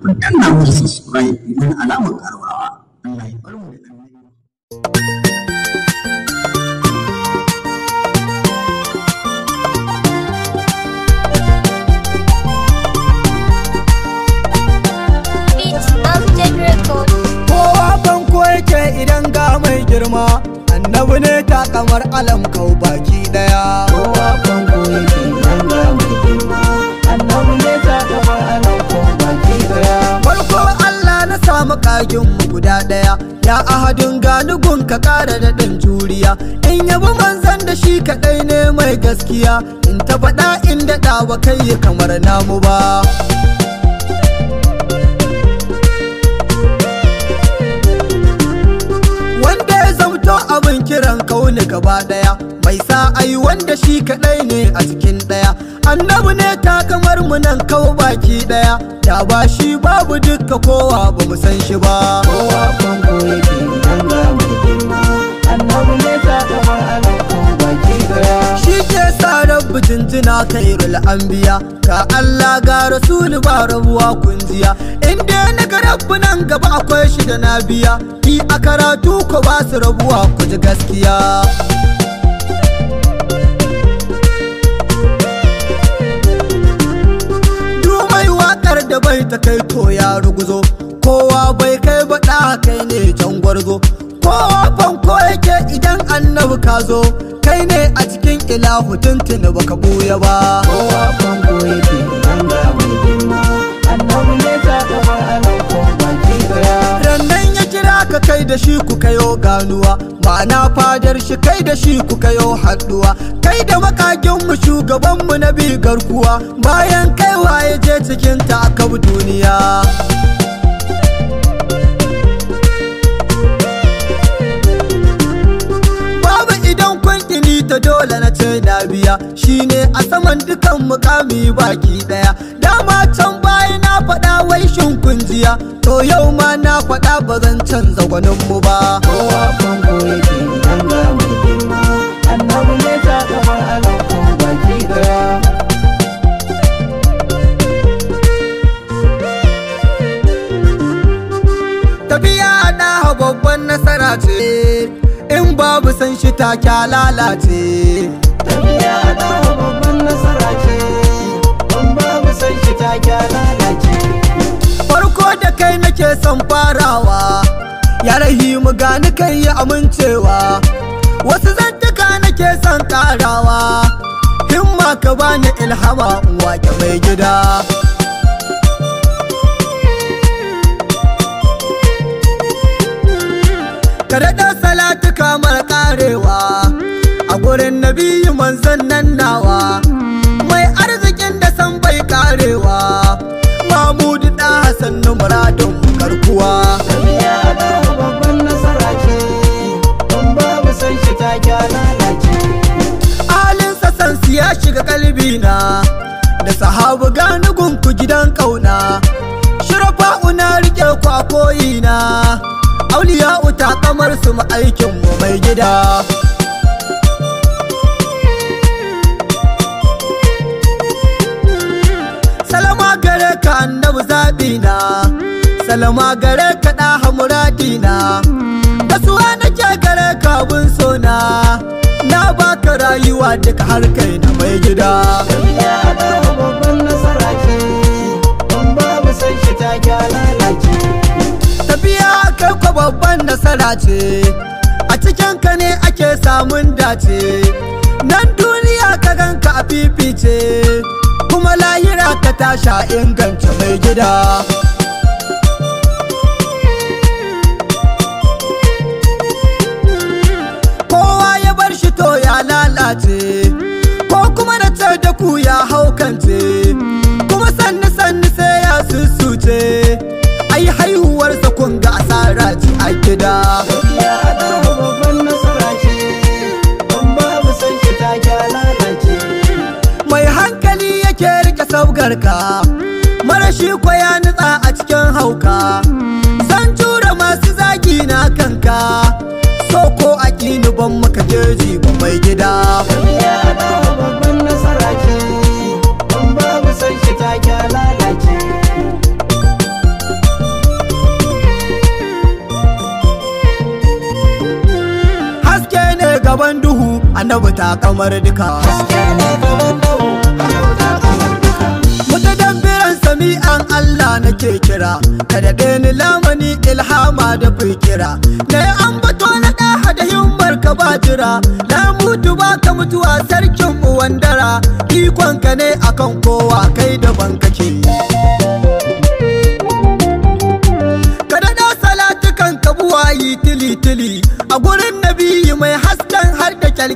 ku danna musu subscribe idan alamar karawa Allah ya bar mu da idan ga mai girma annabi ne ta kamar alam kau baki ɗaya. Kowa fanko yake samu kagin mu guda ɗaya. Ya ahadin ganugun ka kara da dan juriya. In yabi manzan da shi kadai ne mai gaskiya. In ta faɗa in daɗa ba kai kamar namu ba. Wanda ya zamto abin kiran kauni gaba ɗaya. Mai sa ai wanda shi kadai ne a cikin ɗaya. Annabi ne ta kamar mu nan kawo baki ɗaya. Da ba shi babu dukka kowa ba mu san shi ba. Kowa kwango yake idan ga mu girma. Annabi ne ta kamar a nan kawo baki ɗaya. Shi ke sa rabbu jinjina kairul anbiya. Ga Allah ga rasulu ba rabuwa kunjiya in dai na ga rabbu nan gaba akwai shi da na biya. Ni a karatu ko ba su rabuwa ku ji gaskiya. Bai ta kai to ya ruguzo. Kowa bai kai ba ɗa kai ne can gwarzo. Kowa fanko yake idan annabi ka zo. Kai ne a cikin ilahu tuntuni baka buya ba. Kowa fanko yake. Kai da shi ku kayo ganuwa. Ma'ana fadar shi kai da shi ku kayo haɗuwa. Kai da makakin mu shugaban mu na bi garkuwa. Bayan kai waye je cikin ta duniya. Ta dole na ce na biya. Shine a saman dukan mukami baki ɗaya. Dama can baya na faɗa wai shin kun jiya? To yau ma na faɗa ba zan canza gwanin mu ba. Kowa fanko yake idan ga mu girma. Annabi ne ta kamar a nan ko baki ɗaya. Tafiya na babban nasara ce. Babu san shi ta kya lalace. Tafiya na babban nasara ce in babu san shi ta kya lalace. Farko da kai nake son farawa ya rahimu gani kai yi amincewa. Wasu zantuka nake son karawa himma ka bani ilhama in wake mai gida. Ka daɗa nabiyu manzon nan nawa. Mai arzikin da san bai karewa. Mamudu da hassan muradun karkuwa alinsa san ya shiga kalbina da sahabu gani gunku gidan ƙauna. Shirafa'u na riƙe ku a koyina auliya uta kamar su aikin mu mai gida. Salama gare ka ɗa muradi na kasuwa nake gare ka abin sona na. Baka rayuwa duka har kai na mai gida. Tafiya kai kwa babban nasara ce a cikin ka ne ake samun dace. Nan duniya ka ganka a fifice kuma lahira ka tasha inganta mai gida. Gida. Mai hankali yake riƙe sabgarka marashi ko ya nutsa a cikin hauka. San jure masu zagi na kanka so ko a ban maka jeji ba mai gida. Gaban duhu annabi ta kamar duka. Mutadabbiran sami'an Allah nake kira. Ka daɗe ni lamani ilhama da fikira. Na yi ambato na ɗaha da himmar ka ba jira. Na mutu ba ka mutuwa sarkin uwandara ikonka ne akan kowa kai daban kake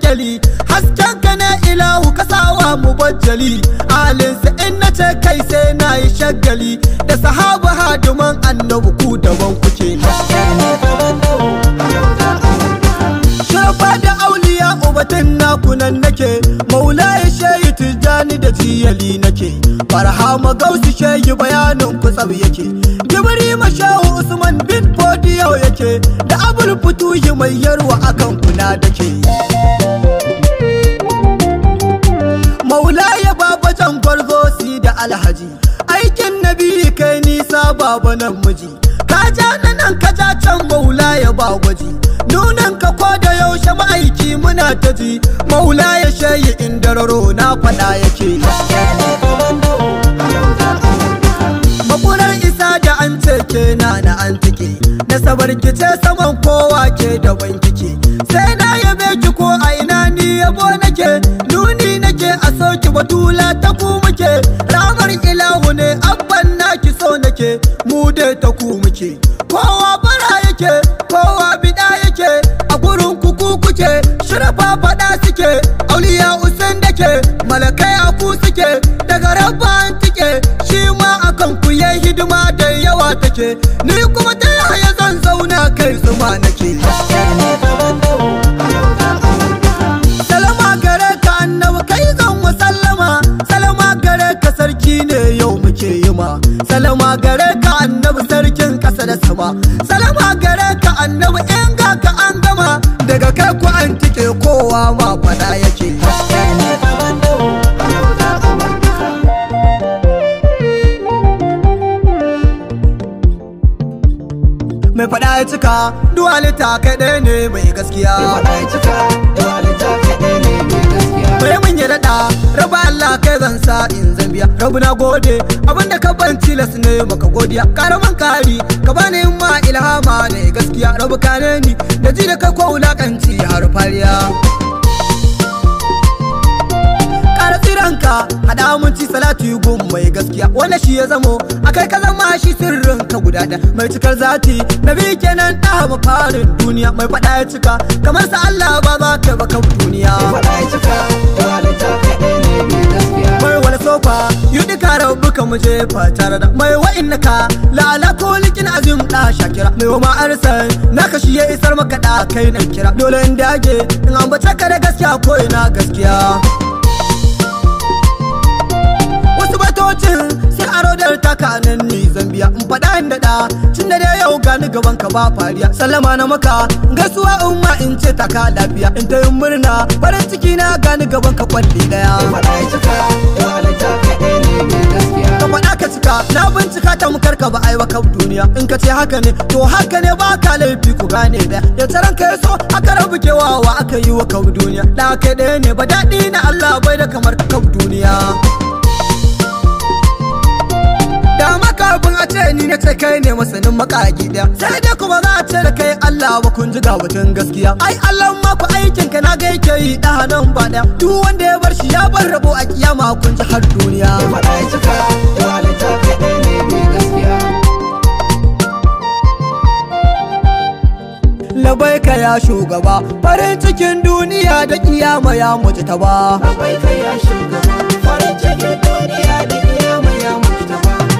kyalkyali hasken ka ilahu kasawa mu bajjali. Alinsa in na ce kai sai na yi shagali. Da sahaba hadiman annabi ku daban kuke. Shafa da auliya ubatun nakunan nake. Maula ya shayi tijjani da jiyali nake. Farhama gausu shayi bayanin kutsab yake. Jibri mashahu usman bin fodiyo yake. Da abul futuhi mai yarwa akan kuna dake. Alhaji. Aikin nabi kai nisa baba nan miji. Ka ja na nan ka ja can maula ya ba gwaji. Nunan ka ko da yaushe ma'aiki muna ta ji. Maula ya shayi indararo na faɗa yake. Makurar isa da an ke na na an tike. Na sabar kice saman kowa ke da kike sai na yabe ki ko a ina ni yabo nake. Nuni nake a sauƙi batula ta ku muke. So nake mu dai ta ku muke. Kowa bara yake kowa bida yake a gurin kuku kuke shirfa fada suke auliya usan dake malakai aku suke daga rabba an tike shi ma akan ku yayi hidima da yawa take. Ni kuma ta yaya zan zauna kai zuma nake. Salama gare ka annabi sarkin kasa da sama. Salama gare ka annabi in ga ka an gama. Daga kai ku an tike kowa ma fada yake. Mai fada ya cika duwalita kai ɗaya ne mai gaskiya. Bari mun yi daɗa raba Allah kai zan in zambiya rabu na gode abin da ka ban tilas ne maka godiya. Karaman kari ka bani ma ilhama ne gaskiya. Rabu kane ni da ji da kai ko wulakanci har fariya. Tsiranka hada mun ci salatu gun mai gaskiya. Wanda shi ya zamo akai ka zama shi sirrin ka guda da mai cikar zati nabi kenan da mafarin duniya. Mai fada ya cika kamar sa Allah ba za ka baka duniya. Mai wani sofa yi duka rabu ka muje tare da mai wa'in ka lala ko likin azim da shakira mai wa ma'arsan naka shi ya isar maka da kai na kira. Dole in dage in ambace ka da gaskiya ko ina gaskiya. Wasu batocin sai aro da taka nan ni zambiya in faɗa in daɗa tun da yau gani gaban ka ba fariya. Sallama na maka gaisuwa umma in ce taka lafiya. In ta yin murna farin ciki na gani gaban ka kwalli ɗaya duniya. In ka ce haka ne to haka ne ba ka laifi ku gane da. Ya taran ka so aka rabu kewawa aka yi wa kaf duniya. Da kai ɗaya ne ba daɗi na Allah bai da kamar kaf duniya. Da makafin a ce ni na ce kai ne masanin makaki da sai dai kuma za a ce da kai Allah ba kun ji ga batun gaskiya. Ai Allah ma ku aikin ka na ga yake yi da nan ba da duk wanda ya bar shi ya bar rabo a kiyama kun ji har duniya. Labai ka ya shugaba. Farin cikin duniya da kiyama ya mutu ta ba.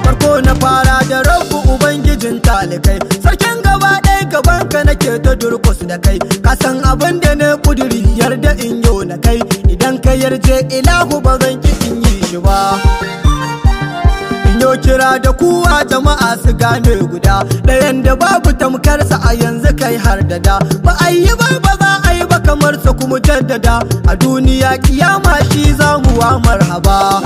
Farko na fara da rabu ubangijin talikai. Sarkin gaba ɗaya gaban ka nake ta durkus da kai. Ka san abin da na kuduri yarda in yau na kai. Idan ka yarje ilahu ba zan ki in yi shi ba. Yau kira da kuwa jama'a su gane guda. Ɗayan da babu tamkarsa a yanzu kai har da ba a yi ba ba za a yi ba kamar sa kuma jaddada. A duniya kiyama shi za mu wa marhaba.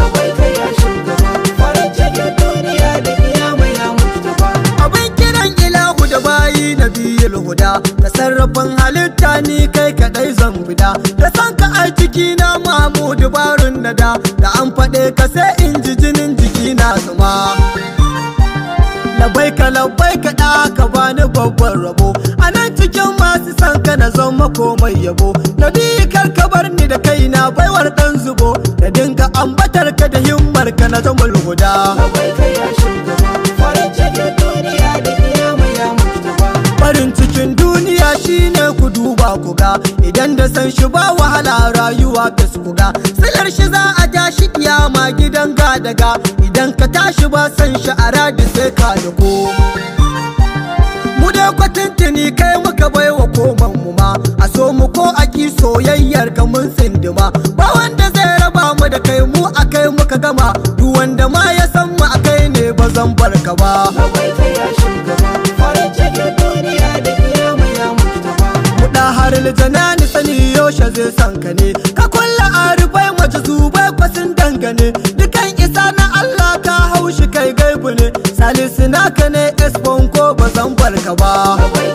Abin kiran ilahu da bayi na biyul da Shugaban halitta ni kai kaɗai zan bida Da. San ka a ciki na Mahmudu barun nada. Da an faɗe ka sai in na zuma Labai ka labai ka bani babban rabo. A nan cikin masu san ka na zama komai yabo. Biyu kar ka bar ni da kaina baiwar ɗan zubo. Da dinga ambatar ka da himmar ka na zama luguda. Farin cikin duniya shine ku duba ku ga. Idan da san shi ba wahala rayuwa ta su ga. Silar shi za a ja shi kiyama gidan gadaga Idan ka tashi ba san shi a radi sai ka da ko Mu dai kwatintini kai muka baiwa koman mu ma. A so mu ko a ki soyayyar ka mun tsindima. Ba wanda zai raba mu da kai mu a kai muka gama. Duk wanda ma ya san mu a kai ne ba zan bar ka ba. Kuɗa har janani sani yaushe zai san ka ne. Ka kulla arifai mace zubai kwasin dangane. Salisu naka ne esbon ko ba zan bar ka ba.